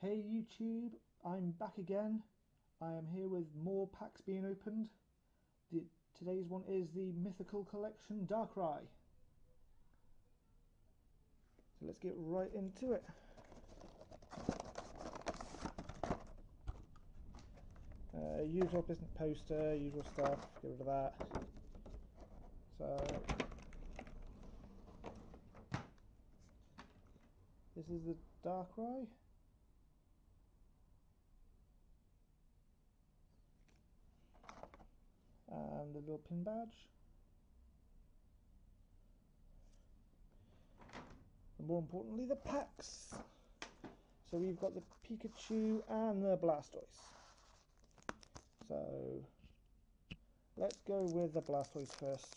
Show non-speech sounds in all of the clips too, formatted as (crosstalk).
Hey YouTube, I'm back again. I am here with more packs being opened. The, today's one is the Mythical Collection Darkrai. So let's get right into it. Uh, usual business poster, usual stuff, get rid of that. So this is the Darkrai. And the little pin badge. And more importantly, the packs. So we've got the Pikachu and the Blastoise. So let's go with the Blastoise first.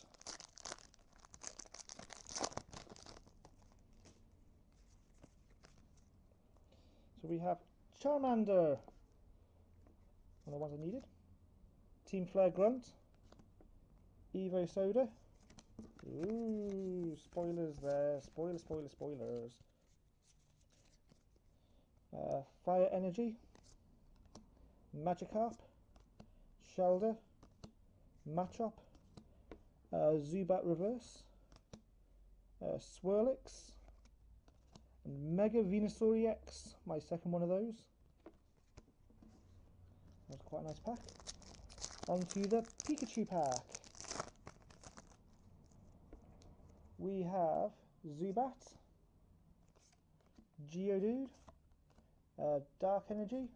So we have Charmander, one of the ones I needed. Team Flare Grunt, Evosoda. Ooh, spoilers there. Spoiler, spoiler, spoilers. Uh, Fire Energy. Magikarp. Shellder. Machop. Uh, Zubat Reverse. Uh, Swirlix. And Mega Venusaur EX, My second one of those. That was quite a nice pack. On to the Pikachu pack. We have Zubat, Geodude, uh, Dark Energy,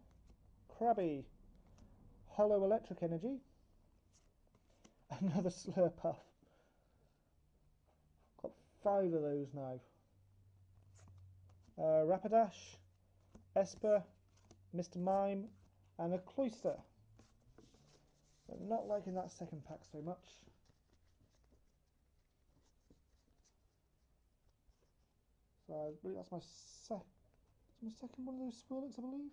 Krabby, Hollow Electric Energy, (laughs) another Slurpuff. Got five of those now. Uh, Rapidash, Espurr, Mr. Mime, and a Cloyster. But not liking that second pack so much. So I believe that's my sec that's my second one of those Swirlix, I believe.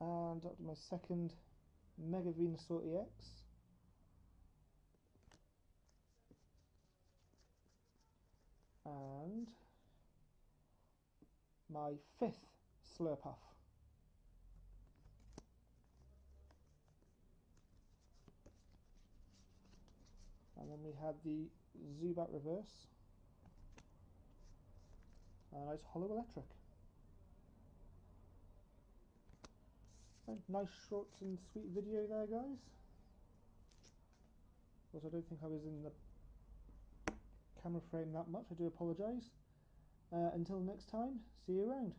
And up to my second Mega Venusaur EX. And my fifth Slurpuff. And then we had the Zubat reverse and a nice hollow electric. nice short and sweet video there guys. Also I don't think I was in the camera frame that much, I do apologise. Uh, until next time, see you around.